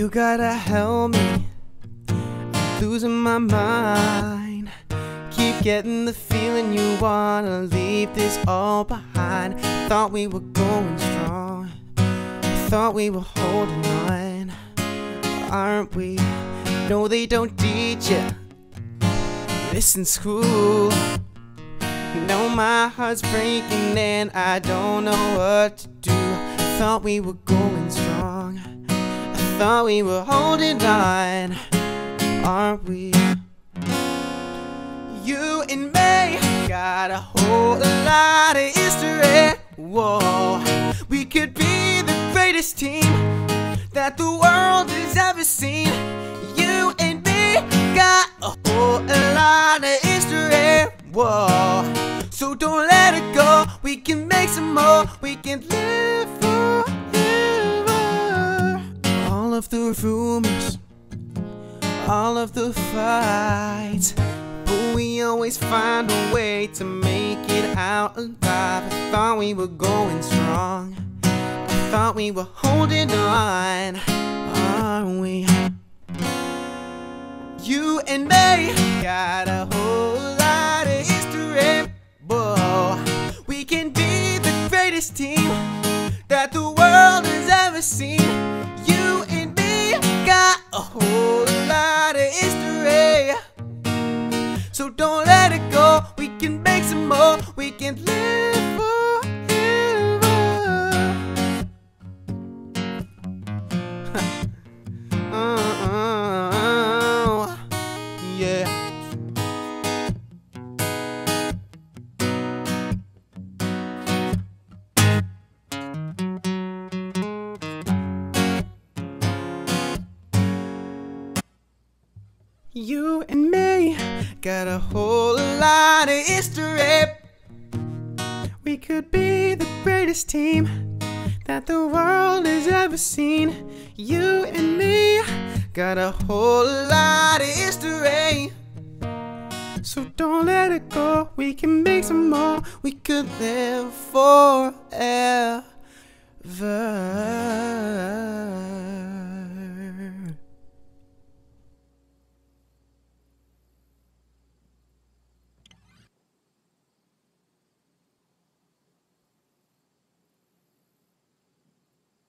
You gotta help me. I'm losing my mind. Keep getting the feeling you wanna leave this all behind. Thought we were going strong. Thought we were holding on. Aren't we? No, they don't teach you. This in school. Now my heart's breaking and I don't know what to do. Thought we were going. I thought we were holding on. Aren't we? You and me got a whole lot of history. Whoa, we could be the greatest team that the world has ever seen. You and me got a whole lot of history. Whoa, so don't let it go. We can make some more. We can live the rumors, all of the fights. But we always find a way to make it out alive. I thought we were going strong. I thought we were holding on. Aren't we? You and me got a whole lot of history. Whoa, we can be the greatest team that the world has ever seen. You whole lot of history. So don't let it go. We can make some more. We can live forever. You and me got a whole lot of history. We could be the greatest team that the world has ever seen. You and me got a whole lot of history. So don't let it go. We can make some more. We could live forever.